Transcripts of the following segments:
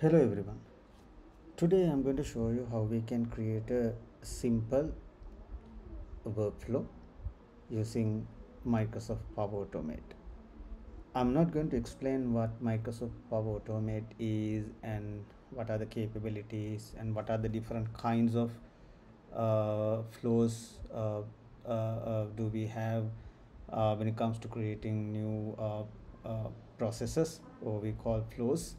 Hello everyone. Today I'm going to show you how we can create a simple workflow using Microsoft Power Automate. I'm not going to explain what Microsoft Power Automate is and what are the capabilities and what are the different kinds of uh, flows uh, uh, uh, do we have uh, when it comes to creating new uh, processes or we call flows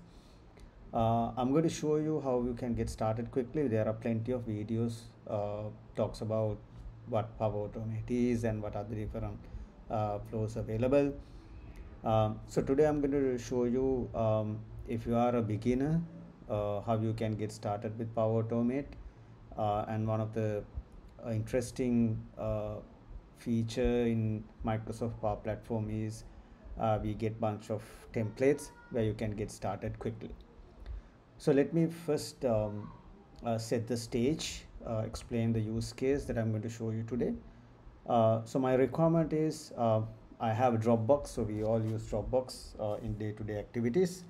uh, I'm going to show you how you can get started quickly. There are plenty of videos uh, talks about what Power Automate is and what are the different uh, flows available. Um, so today I'm going to show you um, if you are a beginner uh, how you can get started with Power Automate uh, and one of the uh, interesting feature in Microsoft Power Platform is we get bunch of templates where you can get started quickly. So let me first um, uh, set the stage, uh, explain the use case that I'm going to show you today. Uh, so my requirement is uh, I have Dropbox, so we all use Dropbox uh, in day-to-day -day activities.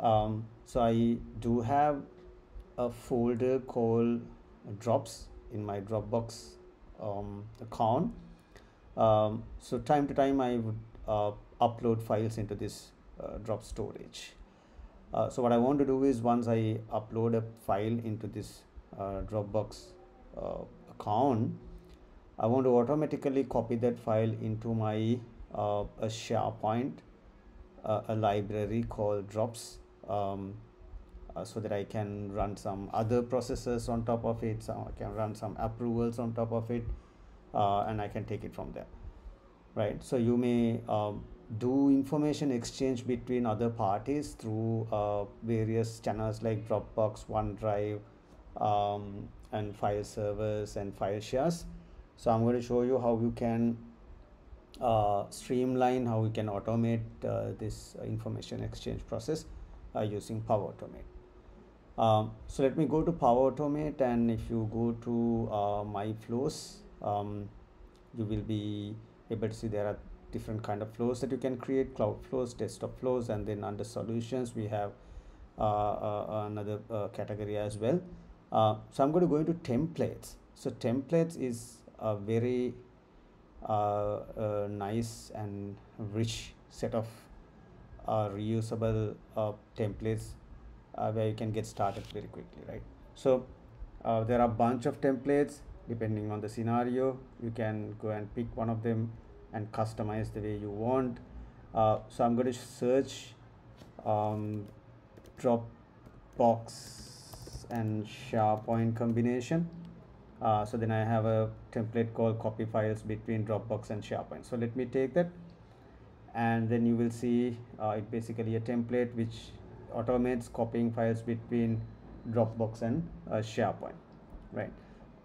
Um, so I do have a folder called Drops in my Dropbox um, account. Um, so time to time I would uh, upload files into this drop storage. Uh, so what I want to do is once I upload a file into this uh, Dropbox uh, account, I want to automatically copy that file into my uh, a SharePoint, uh, a library called Drops, um, uh, so that I can run some other processes on top of it. So I can run some approvals on top of it, and I can take it from there. Right. So you may um, do information exchange between other parties through uh, various channels like Dropbox, OneDrive, um, and file servers and file shares. So I'm going to show you how you can uh, streamline, how we can automate uh, this information exchange process uh, using Power Automate. Um, so let me go to Power Automate and if you go to uh, My Flows, um, you will be able to see there are different kind of flows that you can create cloud flows desktop flows and then under solutions we have uh, uh, another uh, category as well. Uh, so i'm going to go into templates. So templates is a very uh, uh, nice and rich set of reusable templates where you can get started very quickly right? So there are a bunch of templates. Depending on the scenario you can go and pick one of them and customize the way you want. Uh, so I'm going to search um, Dropbox and SharePoint combination. Uh, so then I have a template called copy files between Dropbox and SharePoint. So let me take that. And then you will see uh, it basically a template which automates copying files between Dropbox and uh, SharePoint right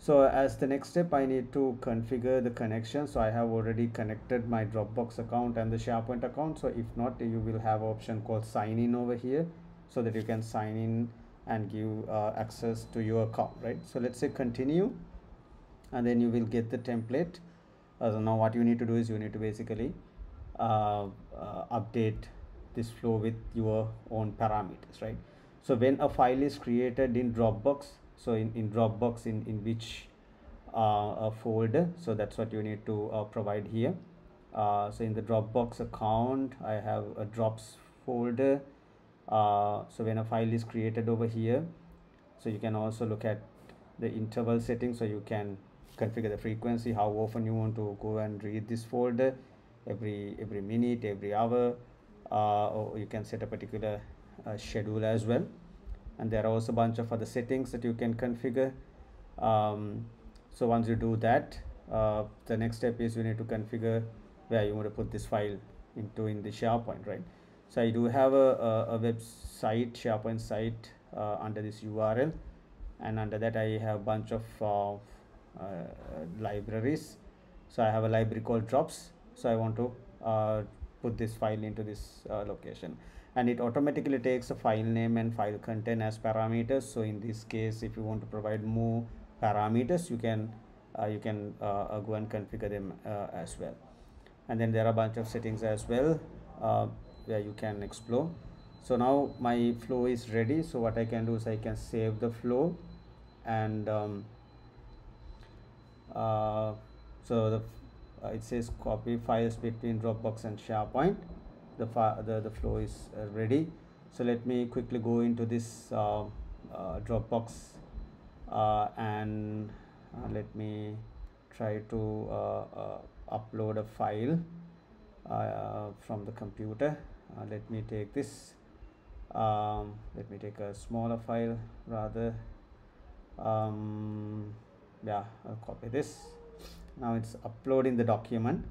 so as the next step I need to configure the connection. So I have already connected my Dropbox account and the SharePoint account. So if not you will have option called sign in over here so that you can sign in and give uh, access to your account right? So let's say continue and then you will get the template. Uh, so now what you need to do is you need to basically uh, uh update this flow with your own parameters right? So when a file is created in Dropbox so in, in Dropbox in, in which uh, folder. So that's what you need to uh, provide here. Uh, so in the Dropbox account I have a drops folder. Uh, so when a file is created over here so you can also look at the interval settings. So you can configure the frequency how often you want to go and read this folder. Every every minute every hour. Uh, or you can set a particular uh, schedule as well and there are also a bunch of other settings that you can configure. Um, so once you do that uh, the next step is you need to configure where you want to put this file into in the SharePoint right? So I do have a, a, a website SharePoint site uh, under this URL and under that I have a bunch of uh, uh, libraries. So I have a library called drops. So I want to uh, put this file into this uh, location and it automatically takes a file name and file content as parameters. So in this case if you want to provide more parameters you can uh, you can uh, uh go and configure them uh, as well. And then there are a bunch of settings as well uh, where you can explore. So now my flow is ready. So what I can do is I can save the flow and um, uh, so the uh, it says copy files between Dropbox and SharePoint the the, the flow is uh, ready. So let me quickly go into this uh, uh, Dropbox uh, and let me try to upload a file from the computer. Let me take this um, let me take a smaller file rather. Um, yeah I'll copy this. Now it's uploading the document.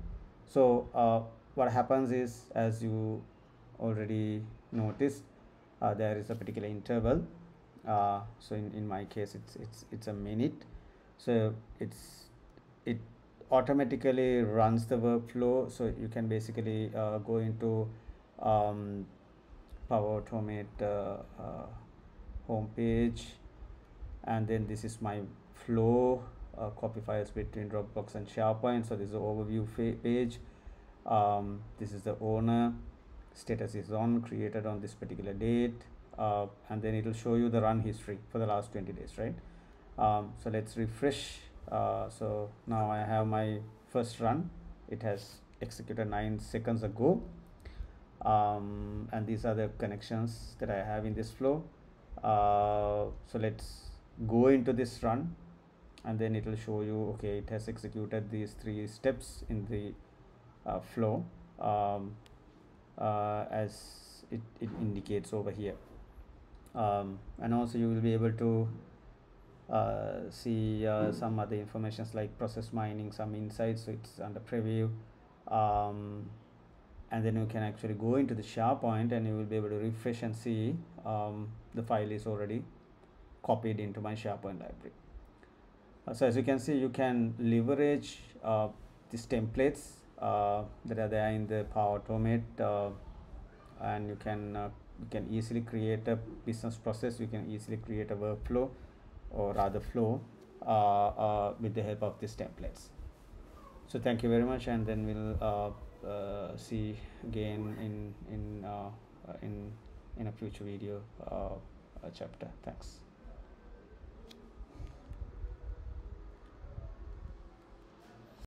So uh, what happens is as you already noticed uh, there is a particular interval. Uh, so in, in my case it's it's it's a minute. So it's it automatically runs the workflow. So you can basically uh, go into um, Power Automate uh, uh, homepage and then this is my flow uh, copy files between Dropbox and SharePoint. So this is overview page um, this is the owner. Status is on created on this particular date. Uh, and then it will show you the run history for the last 20 days right? Um, so let's refresh. Uh, so now I have my first run. It has executed 9 seconds ago. Um, and these are the connections that I have in this flow. Uh, so let's go into this run. And then it will show you okay it has executed these three steps in the uh, flow um, uh, as it, it indicates over here. Um, and also you will be able to uh, see uh, some other informations like process mining some insights so it's under preview. Um, and then you can actually go into the SharePoint and you will be able to refresh and see um, the file is already copied into my SharePoint library. Uh, so as you can see you can leverage uh, these templates that are there in the Power Automate uh, and you can uh, you can easily create a business process. You can easily create a workflow or rather flow uh, uh, with the help of these templates. So thank you very much and then we'll uh, uh, see again in in uh, in in a future video uh, chapter. Thanks